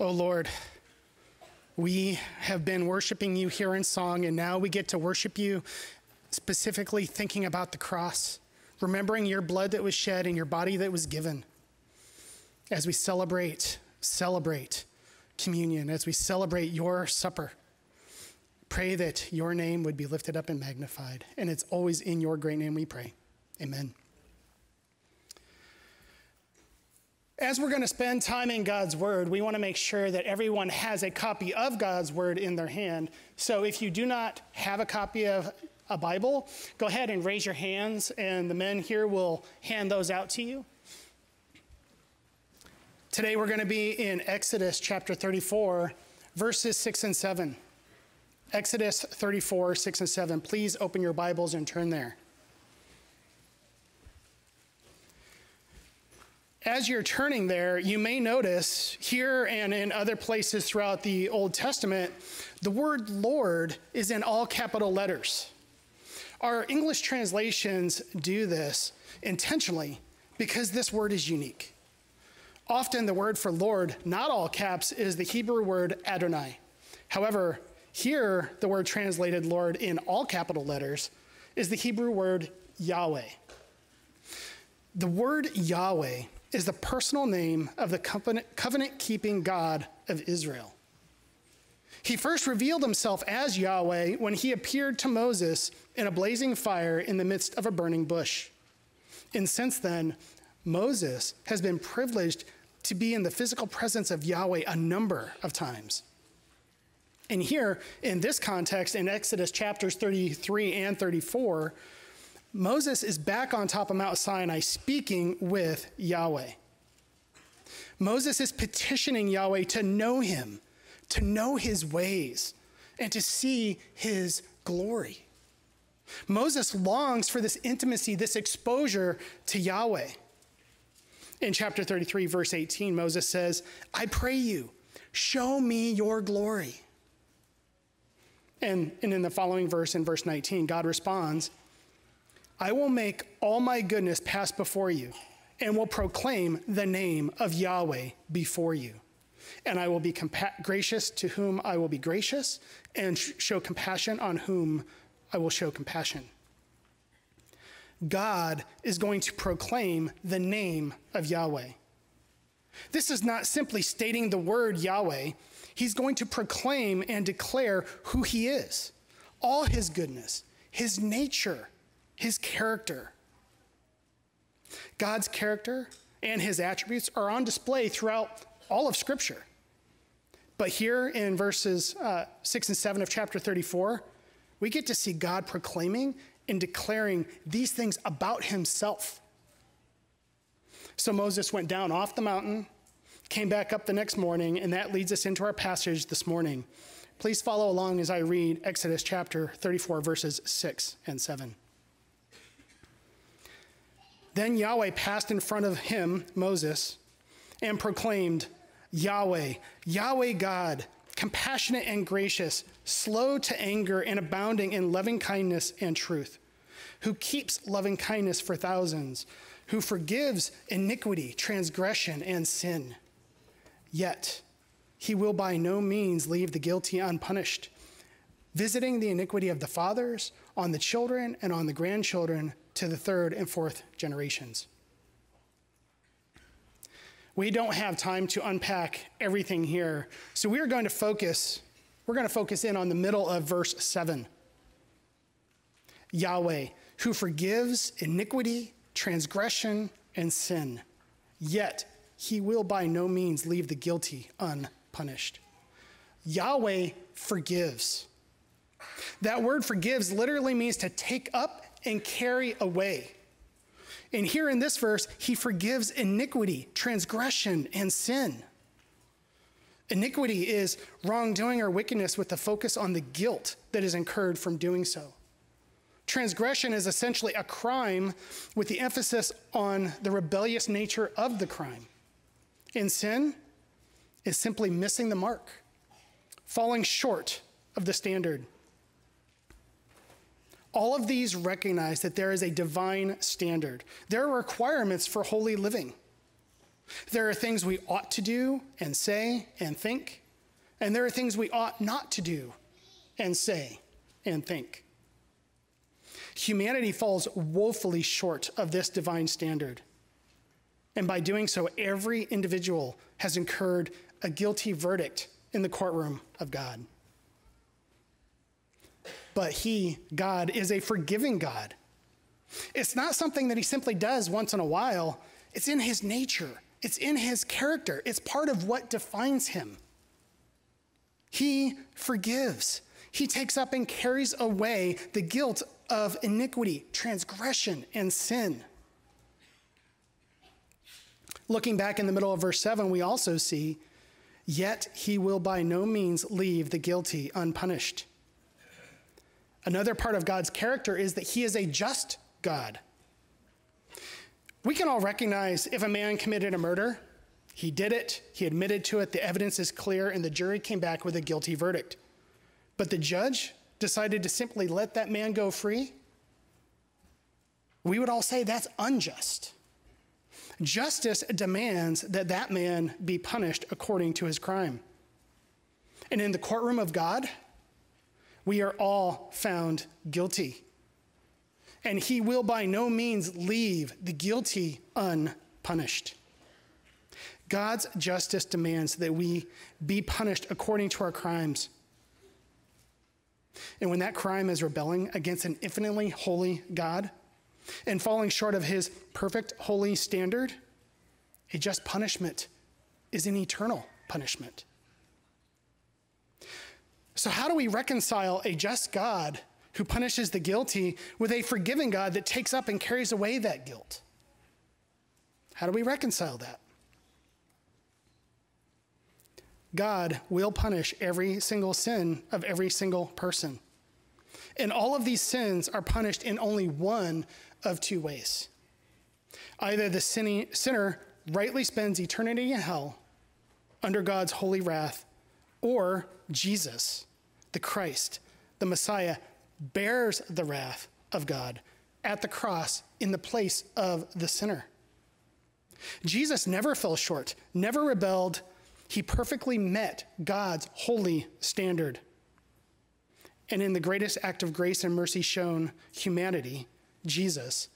Oh Lord, we have been worshiping you here in song, and now we get to worship you specifically thinking about the cross, remembering your blood that was shed and your body that was given. As we celebrate, celebrate communion, as we celebrate your supper, pray that your name would be lifted up and magnified. And it's always in your great name we pray. Amen. As we're going to spend time in God's Word, we want to make sure that everyone has a copy of God's Word in their hand. So if you do not have a copy of a Bible, go ahead and raise your hands, and the men here will hand those out to you. Today we're going to be in Exodus chapter 34, verses 6 and 7. Exodus 34, 6 and 7. Please open your Bibles and turn there. As you're turning there, you may notice here and in other places throughout the Old Testament, the word Lord is in all capital letters. Our English translations do this intentionally because this word is unique. Often the word for Lord, not all caps, is the Hebrew word Adonai. However, here the word translated Lord in all capital letters is the Hebrew word Yahweh. The word Yahweh is the personal name of the covenant keeping God of Israel. He first revealed himself as Yahweh when he appeared to Moses in a blazing fire in the midst of a burning bush. And since then, Moses has been privileged to be in the physical presence of Yahweh a number of times. And here, in this context, in Exodus chapters 33 and 34, Moses is back on top of Mount Sinai speaking with Yahweh. Moses is petitioning Yahweh to know him, to know his ways, and to see his glory. Moses longs for this intimacy, this exposure to Yahweh. In chapter 33, verse 18, Moses says, I pray you, show me your glory. And, and in the following verse, in verse 19, God responds, I will make all my goodness pass before you and will proclaim the name of Yahweh before you. And I will be compa- gracious to whom I will be gracious, and sh- show compassion on whom I will show compassion. God is going to proclaim the name of Yahweh. This is not simply stating the word Yahweh, He's going to proclaim and declare who He is, all His goodness, His nature, his character. God's character and his attributes are on display throughout all of Scripture. But here in verses uh, 6 and 7 of chapter 34, we get to see God proclaiming and declaring these things about himself. So Moses went down off the mountain, came back up the next morning, and that leads us into our passage this morning. Please follow along as I read Exodus chapter 34, verses 6 and 7. Then Yahweh passed in front of him, Moses, and proclaimed, Yahweh, Yahweh God, compassionate and gracious, slow to anger and abounding in loving kindness and truth, who keeps loving kindness for thousands, who forgives iniquity, transgression, and sin. Yet he will by no means leave the guilty unpunished, visiting the iniquity of the fathers on the children and on the grandchildren to the third and fourth generations. We don't have time to unpack everything here, so we are going to focus we're going to focus in on the middle of verse 7. Yahweh, who forgives iniquity, transgression, and sin, yet he will by no means leave the guilty unpunished. Yahweh forgives. That word forgives literally means to take up and carry away. And here in this verse, he forgives iniquity, transgression, and sin. Iniquity is wrongdoing or wickedness with the focus on the guilt that is incurred from doing so. Transgression is essentially a crime with the emphasis on the rebellious nature of the crime. And sin is simply missing the mark, falling short of the standard all of these recognize that there is a divine standard. There are requirements for holy living. There are things we ought to do and say and think, and there are things we ought not to do and say and think. Humanity falls woefully short of this divine standard. And by doing so, every individual has incurred a guilty verdict in the courtroom of God. But He, God, is a forgiving God. It's not something that He simply does once in a while, it's in His nature, it's in His character, it's part of what defines Him. He forgives. He takes up and carries away the guilt of iniquity, transgression, and sin. Looking back in the middle of verse 7, we also see, Yet he will by no means leave the guilty unpunished. Another part of God's character is that he is a just God. We can all recognize if a man committed a murder, he did it, he admitted to it, the evidence is clear, and the jury came back with a guilty verdict. But the judge decided to simply let that man go free. We would all say that's unjust. Justice demands that that man be punished according to his crime. And in the courtroom of God, we are all found guilty. And he will by no means leave the guilty unpunished. God's justice demands that we be punished according to our crimes. And when that crime is rebelling against an infinitely holy God and falling short of his perfect holy standard, a just punishment is an eternal punishment. So, how do we reconcile a just God who punishes the guilty with a forgiving God that takes up and carries away that guilt? How do we reconcile that? God will punish every single sin of every single person. And all of these sins are punished in only one of two ways. Either the sinner rightly spends eternity in hell under God's holy wrath, or Jesus, the Christ, the Messiah, bears the wrath of God at the cross in the place of the sinner. Jesus never fell short, never rebelled. He perfectly met God's holy standard. And in the greatest act of grace and mercy shown humanity, Jesus,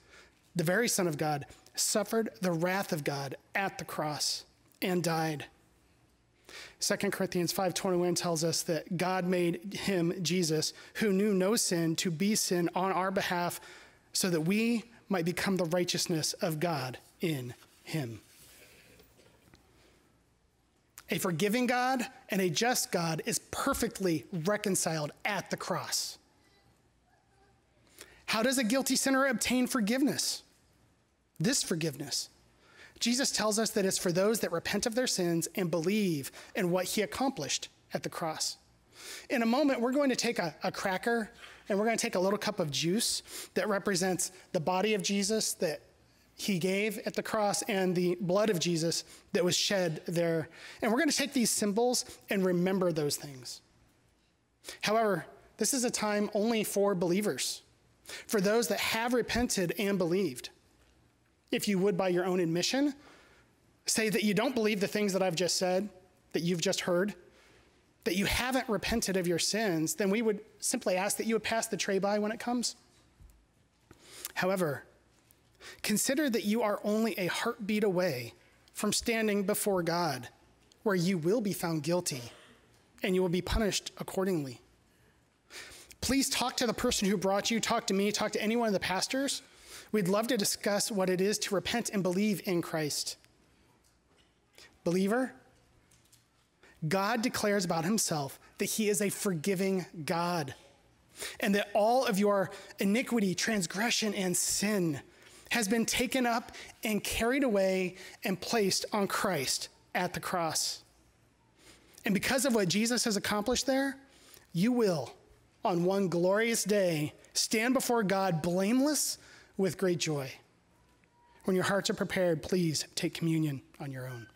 the very Son of God, suffered the wrath of God at the cross and died. 2 Corinthians 5:21 tells us that God made him Jesus who knew no sin to be sin on our behalf so that we might become the righteousness of God in him. A forgiving God and a just God is perfectly reconciled at the cross. How does a guilty sinner obtain forgiveness? This forgiveness. Jesus tells us that it's for those that repent of their sins and believe in what he accomplished at the cross. In a moment, we're going to take a, a cracker and we're going to take a little cup of juice that represents the body of Jesus that he gave at the cross and the blood of Jesus that was shed there. And we're going to take these symbols and remember those things. However, this is a time only for believers, for those that have repented and believed. If you would, by your own admission, say that you don't believe the things that I've just said, that you've just heard, that you haven't repented of your sins, then we would simply ask that you would pass the tray by when it comes. However, Consider that you are only a heartbeat away from standing before God, where you will be found guilty and you will be punished accordingly. Please talk to the person who brought you, talk to me, talk to any one of the pastors. We'd love to discuss what it is to repent and believe in Christ. Believer, God declares about himself that he is a forgiving God and that all of your iniquity, transgression, and sin has been taken up and carried away and placed on Christ at the cross. And because of what Jesus has accomplished there, you will, on one glorious day, stand before God blameless with great joy. When your hearts are prepared, please take communion on your own.